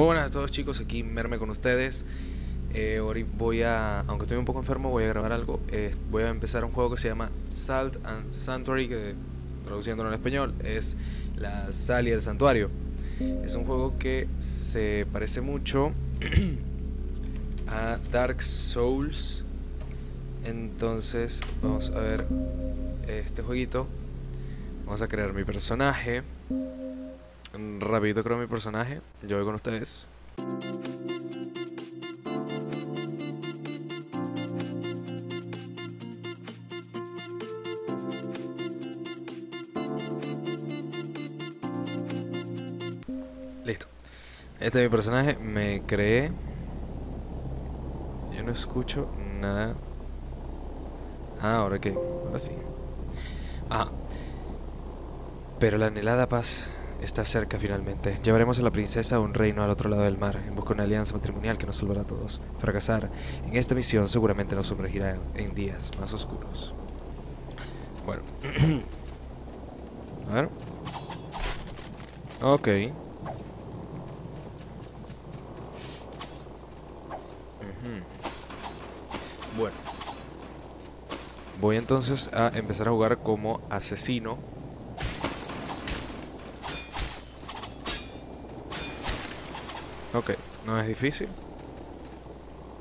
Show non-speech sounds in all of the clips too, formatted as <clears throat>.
Muy buenas a todos chicos, aquí Merme con ustedes. Eh, voy a, aunque estoy un poco enfermo, voy a grabar algo. Voy a empezar un juego que se llama Salt and Sanctuary, que traduciéndolo en español es la sal y el santuario. Es un juego que se parece mucho <clears throat> a Dark Souls. Entonces, vamos a ver este jueguito. Vamos a crear mi personaje. Rapidito creo mi personaje. Yo voy con ustedes. Listo. Este es mi personaje. Me creé. Yo no escucho nada. Ah, ahora qué. Ahora sí. Ajá. Pero la anhelada paz está cerca finalmente. Llevaremos a la princesa a un reino al otro lado del mar, en busca de una alianza matrimonial que nos salvará a todos. Fracasar en esta misión seguramente nos sumergirá en días más oscuros. Bueno. <clears throat> a ver. Ok. Bueno. Voy entonces a empezar a jugar como asesino Ok, no es difícil.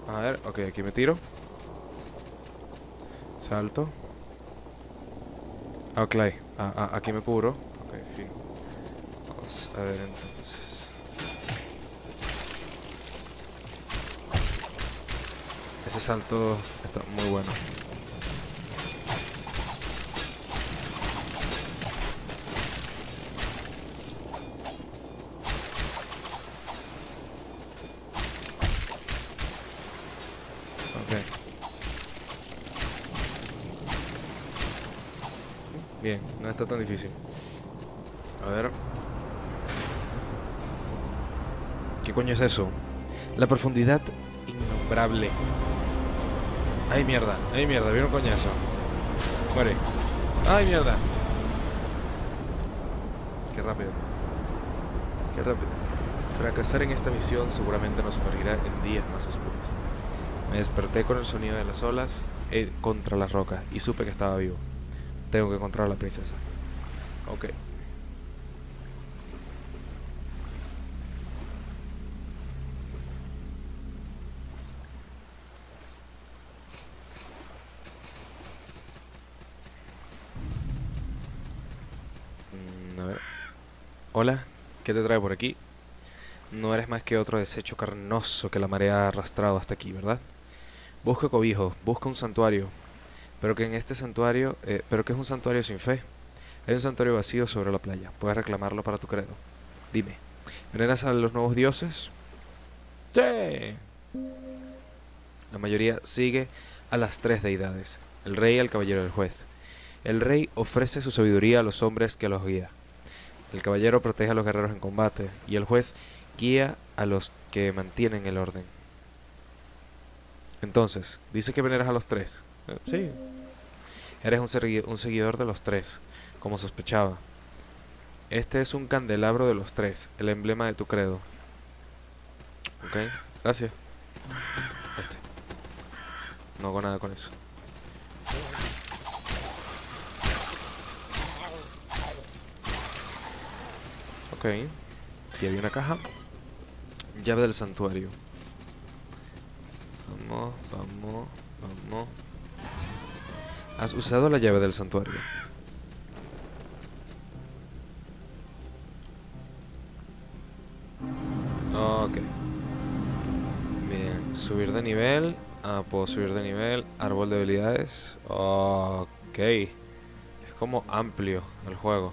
A ver, ok, aquí me tiro. Salto. Ok, aquí me cubro. Ok, fin. Vamos a ver entonces. Ese salto está muy bueno. No está tan difícil. A ver. ¿Qué coño es eso? La profundidad innombrable. Ay, mierda, ay, mierda, viene un coñazo. Muere. Ay, mierda. Qué rápido. Qué rápido. Fracasar en esta misión seguramente nos sumergirá en días más oscuros. Me desperté con el sonido de las olas eh, contra las rocas y supe que estaba vivo. Tengo que encontrar a la princesa. Ok. Mm. Hola, ¿qué te trae por aquí? No eres más que otro desecho carnoso que la marea ha arrastrado hasta aquí, ¿verdad? Busca cobijo, busca un santuario, pero que en este santuario, eh, pero que es un santuario sin fe. Hay un santuario vacío sobre la playa. Puedes reclamarlo para tu credo. Dime, ¿veneras a los nuevos dioses? Sí. La mayoría sigue a las tres deidades, el rey, el caballero y el juez. El rey ofrece su sabiduría a los hombres que los guía. El caballero protege a los guerreros en combate y el juez guía a los que mantienen el orden. Entonces, dice que veneras a los tres. Sí. Eres un, un seguidor de los tres, como sospechaba. Este es un candelabro de los tres, el emblema de tu credo. Ok, gracias. Este. No hago nada con eso. Ok. Y había una caja. Llave del santuario. Vamos, vamos, vamos. Has usado la llave del santuario. Ok. Bien, subir de nivel. Ah, puedo subir de nivel. Árbol de habilidades. Ok. Es como amplio el juego.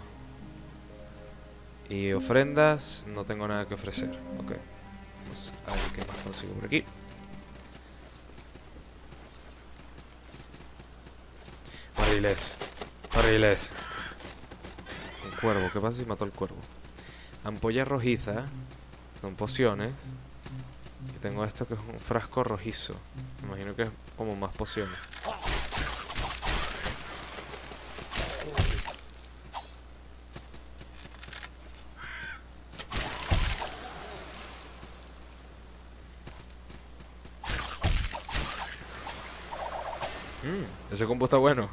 Y ofrendas, no tengo nada que ofrecer. Ok. Vamos a ver qué más consigo por aquí. Barriles. Barriles. El cuervo. ¿Qué pasa si mató al cuervo? Ampolla rojiza. Son pociones. Y tengo esto que es un frasco rojizo. Me imagino que es como más pociones. Mm, ese combo está bueno.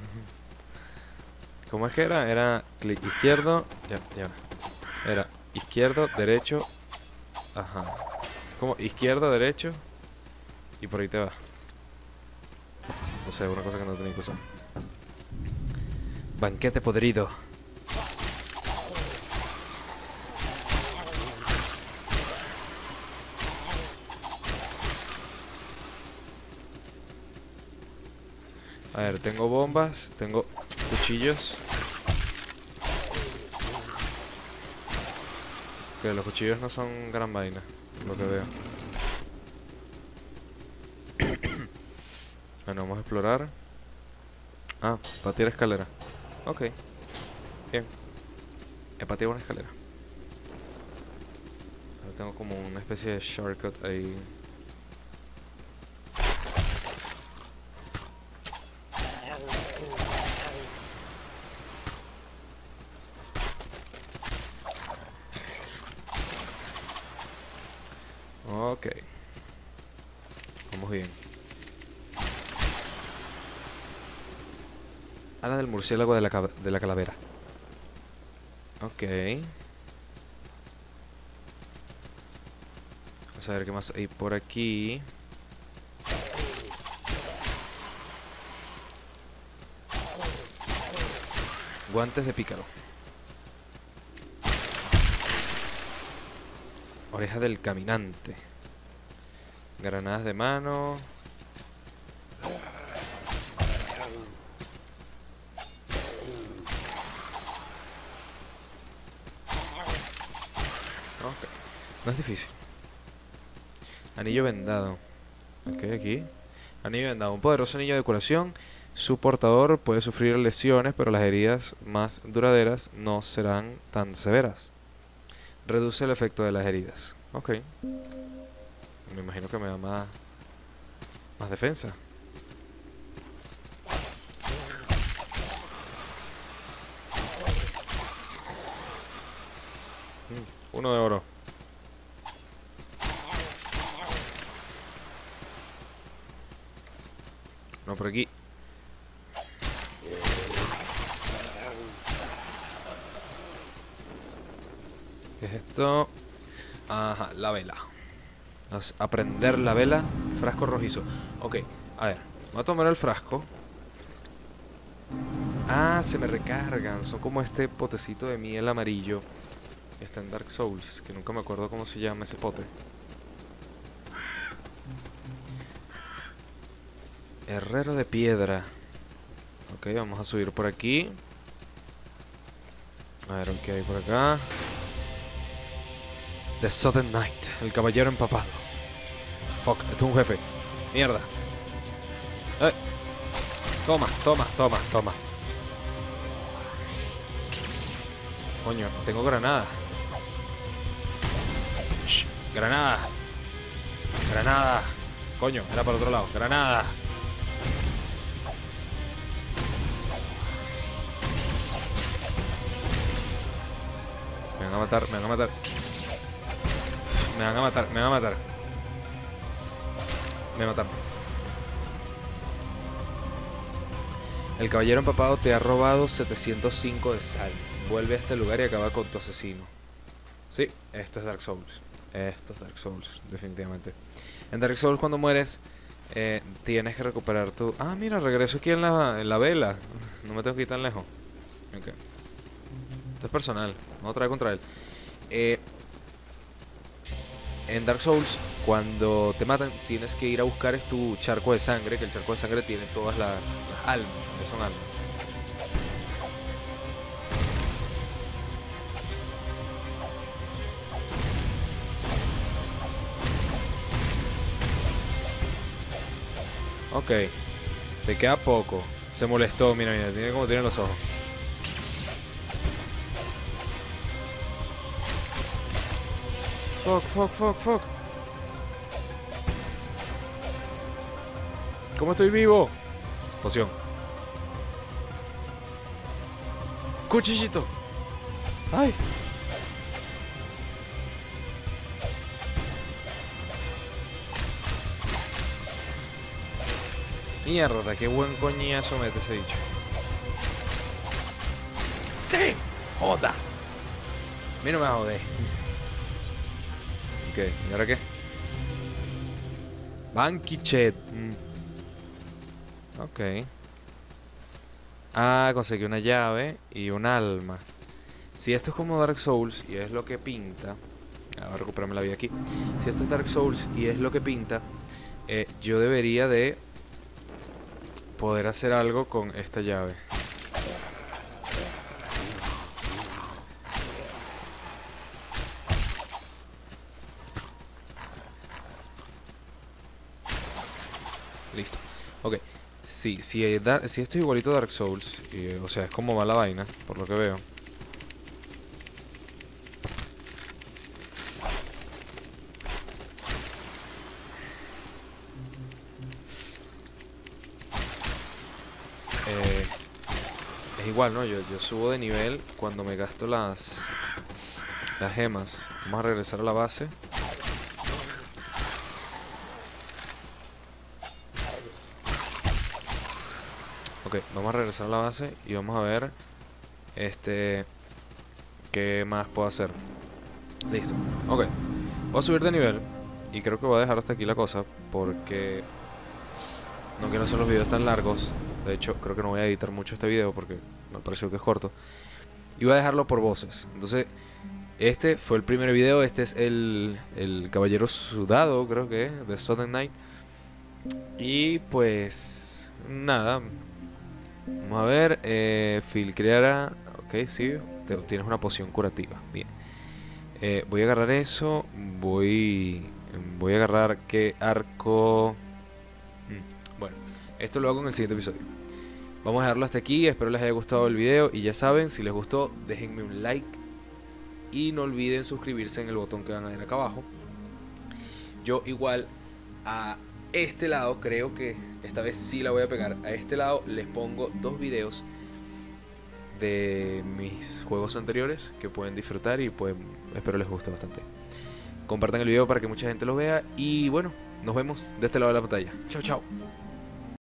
¿Cómo es que era? Era clic izquierdo. Ya, ya. Era izquierdo, derecho. Ajá. Como izquierdo, derecho. Y por ahí te va. No sé, una cosa que no tenía que usar. Banquete podrido. A ver, tengo bombas, tengo cuchillos. Que los cuchillos no son gran vaina, lo que veo. <coughs> bueno, vamos a explorar. Ah, para tirar escalera. Ok. Bien. He pateado una escalera. Ahora tengo como una especie de shortcut ahí. Ok. Vamos bien. Ala del murciélago de la, de la calavera. Ok. Vamos a ver qué más hay por aquí. Guantes de pícaro. Oreja del caminante. Granadas de mano. Ok. No es difícil. Anillo vendado. Ok, aquí. Anillo vendado. Un poderoso anillo de curación. Su portador puede sufrir lesiones, pero las heridas más duraderas no serán tan severas. Reduce el efecto de las heridas. Ok. Me imagino que me da más, más defensa. Mm, Uno de oro. No, por aquí. ¿Qué es esto? Ajá, la vela. Aprender la vela. Frasco rojizo. Ok, a ver. Voy a tomar el frasco. Ah, se me recargan. Son como este potecito de miel amarillo. Está en Dark Souls. Que nunca me acuerdo cómo se llama ese pote. Herrero de piedra. Ok, vamos a subir por aquí. A ver qué hay por acá. The Southern Knight, el caballero empapado. Fuck, esto es un jefe. Mierda. Eh. Toma, toma, toma, toma. Coño, tengo granada. Granada. Granada. Coño, era para otro lado. Granada. Me van a matar, me van a matar. Me van a matar, me van a matar. Me mataron. El caballero empapado te ha robado 705 de sal. Vuelve a este lugar y acaba con tu asesino. Sí, esto es Dark Souls. Esto es Dark Souls, definitivamente. En Dark Souls cuando mueres, eh, tienes que recuperar tu... Ah, mira, regreso aquí en la, en la vela. No me tengo que ir tan lejos. Ok. Esto es personal. A traer contra él. Eh, en Dark Souls, cuando te matan, tienes que ir a buscar tu charco de sangre, que el charco de sangre tiene todas las, las almas, que son almas. Ok, te queda poco. Se molestó, mira, mira, tiene como tienen los ojos. Fuck, fuck, fuck, fuck. ¿Cómo estoy vivo? Poción. Cuchillito. Ay. Mierda, qué buen coñazo mete ese dicho. ¡Sí! ¡Joda! A mí no me jode. Ok, ¿y ahora qué? Bankichet. Mm. Ok. Ah, conseguí una llave y un alma. Si esto es como Dark Souls y es lo que pinta... Ah, voy recuperarme la vida aquí. Si esto es Dark Souls y es lo que pinta, eh, yo debería de poder hacer algo con esta llave. Listo. Ok. Sí, si, esto es igualito a Dark Souls, o sea, es como va la vaina, por lo que veo. Eh, es igual, ¿no? Yo, yo subo de nivel cuando me gasto las, las gemas. Vamos a regresar a la base. Ok, vamos a regresar a la base y vamos a ver este qué más puedo hacer. Listo. Ok. Voy a subir de nivel y creo que voy a dejar hasta aquí la cosa porque no quiero hacer los videos tan largos. De hecho, creo que no voy a editar mucho este video porque me pareció que es corto. Y voy a dejarlo por voces. Entonces, este fue el primer video. Este es el, el caballero sudado, creo que de Southern Night. Y pues, nada, Vamos a ver, eh, filtreara, ok, sí, tienes una poción curativa, bien. Eh, voy a agarrar eso, voy, voy a agarrar qué arco... Mm, bueno, esto lo hago en el siguiente episodio. Vamos a dejarlo hasta aquí, espero les haya gustado el video y ya saben, si les gustó, déjenme un like y no olviden suscribirse en el botón que van a ver acá abajo. Yo igual a este lado creo que esta vez sí la voy a pegar. A este lado les pongo dos videos de mis juegos anteriores que pueden disfrutar y pues espero les guste bastante. Compartan el video para que mucha gente lo vea y bueno, nos vemos de este lado de la pantalla. Chao, chao.